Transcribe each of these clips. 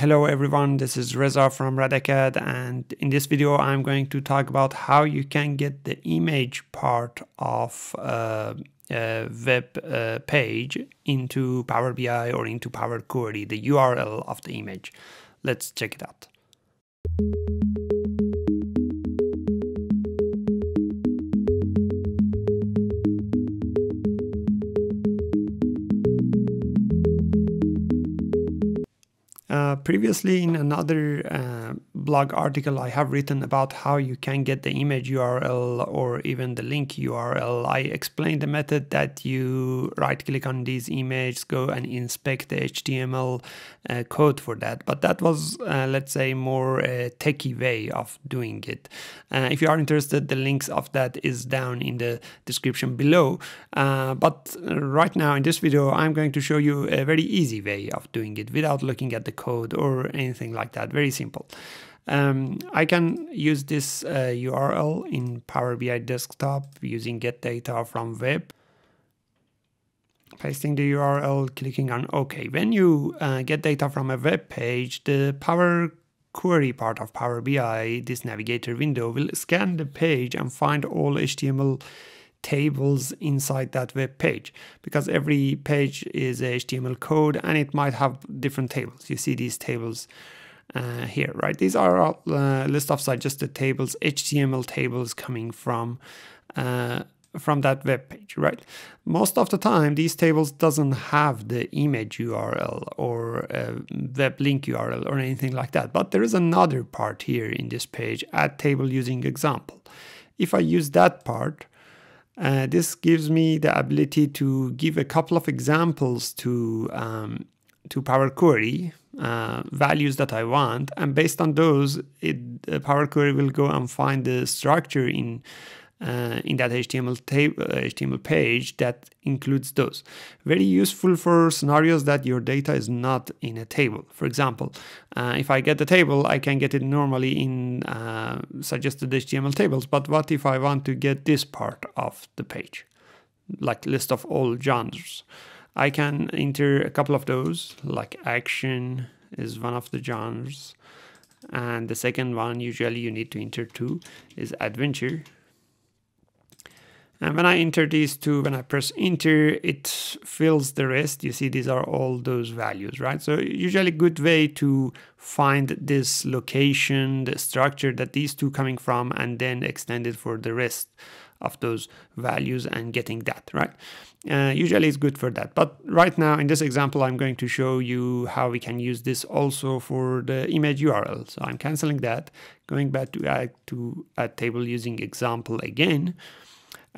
Hello everyone, this is Reza from Radacad and in this video I'm going to talk about how you can get the image part of uh, a web uh, page into Power BI or into Power Query, the URL of the image. Let's check it out. Previously in another uh, blog article I have written about how you can get the image URL or even the link URL. I explained the method that you right click on these images, go and inspect the HTML uh, code for that. But that was, uh, let's say, more a techie way of doing it. Uh, if you are interested, the links of that is down in the description below. but right now in this video, I'm going to show you a very easy way of doing it without looking at the code or anything like that. Very simple. Um, I can use this uh, URL in Power BI desktop using get data from web. Pasting the URL, clicking on OK. When you uh, get data from a web page, the Power Query part of Power BI, this navigator window, will scan the page and find all HTML tables inside that web page because every page is HTML code and it might have different tables. You see these tables uh, here, right? These are a uh, list of suggested tables, HTML tables coming from uh, from that web page, right? Most of the time, these tables doesn't have the image URL or web link URL or anything like that. But there is another part here in this page, add table using example. If I use that part, uh, this gives me the ability to give a couple of examples to um, to Power Query uh, values that I want, and based on those, it, Power Query will go and find the structure in uh, in that HTML table, uh, HTML page that includes those. Very useful for scenarios that your data is not in a table. For example, uh, if I get the table, I can get it normally in uh, suggested HTML tables. But what if I want to get this part of the page, like list of all genres? I can enter a couple of those, like action is one of the genres. And the second one, usually you need to enter two, is adventure and when I enter these two, when I press enter, it fills the rest. You see, these are all those values, right? So usually a good way to find this location, the structure that these two coming from, and then extend it for the rest of those values and getting that, right? Uh, usually it's good for that. But right now in this example, I'm going to show you how we can use this also for the image URL. So I'm canceling that, going back to add to add table using example again.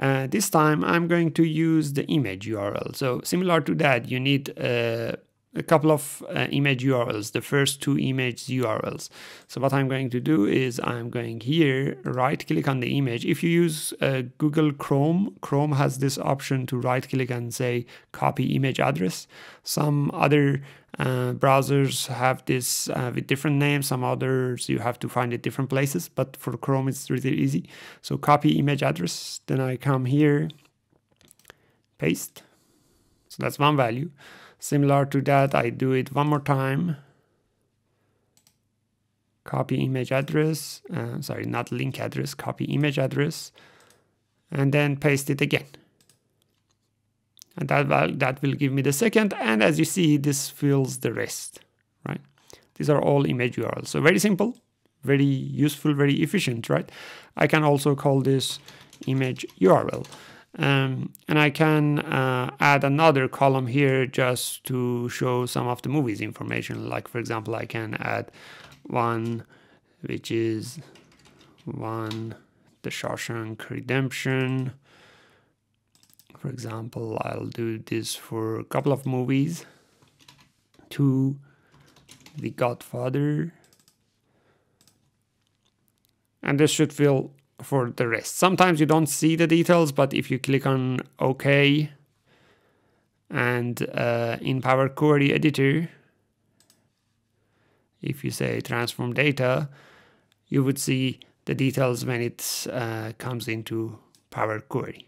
Uh, this time I'm going to use the image URL. So similar to that, you need uh, a couple of uh, image URLs, the first two image URLs. So what I'm going to do is I'm going here, right click on the image. If you use uh, Google Chrome, Chrome has this option to right click and say copy image address. Some other uh, browsers have this uh, with different names. Some others you have to find it different places, but for Chrome it's really easy. So copy image address, then I come here, paste. So that's one value. Similar to that, I do it one more time. Copy image address, uh, sorry, not link address, copy image address, and then paste it again. And that, will, that will give me the second, and as you see, this fills the rest, right? These are all image URLs. So very simple, very useful, very efficient, right? I can also call this image URL. Um, and I can uh, add another column here just to show some of the movies information. Like for example, I can add one, which is one, The Shawshank Redemption. For example, I'll do this for a couple of movies. Two, The Godfather. And this should fill for the rest. Sometimes you don't see the details, but if you click on OK and uh, in Power Query Editor, if you say transform data, you would see the details when it uh, comes into Power Query.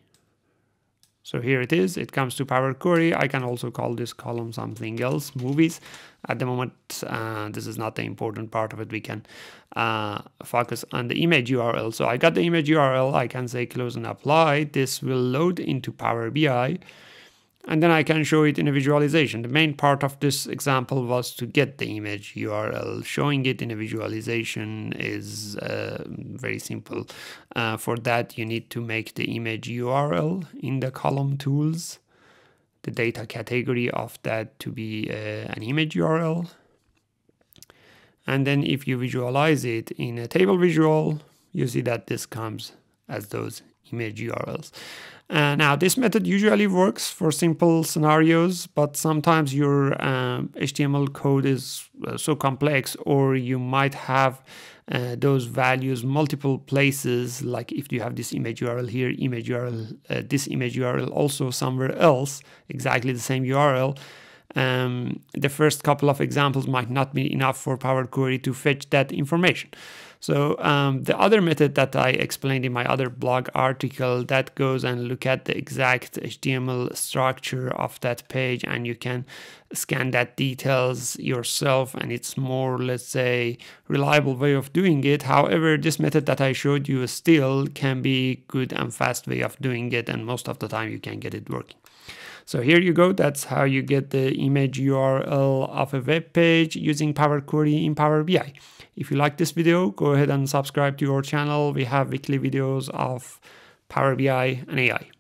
So here it is, it comes to Power Query. I can also call this column something else, movies. At the moment, uh, this is not the important part of it. We can uh, focus on the image URL. So I got the image URL, I can say close and apply. This will load into Power BI and then I can show it in a visualization. The main part of this example was to get the image URL. Showing it in a visualization is uh, very simple. Uh, for that, you need to make the image URL in the column tools, the data category of that to be uh, an image URL. And then if you visualize it in a table visual, you see that this comes as those image URLs. Uh, now, this method usually works for simple scenarios, but sometimes your um, HTML code is uh, so complex, or you might have uh, those values multiple places. Like if you have this image URL here, image URL, uh, this image URL also somewhere else, exactly the same URL. Um, the first couple of examples might not be enough for Power Query to fetch that information. So um, the other method that I explained in my other blog article that goes and look at the exact HTML structure of that page and you can scan that details yourself and it's more let's say reliable way of doing it. However this method that i showed you still can be good and fast way of doing it and most of the time you can get it working so here you go. That's how you get the image URL of a web page using Power Query in Power BI. If you like this video, go ahead and subscribe to our channel. We have weekly videos of Power BI and AI.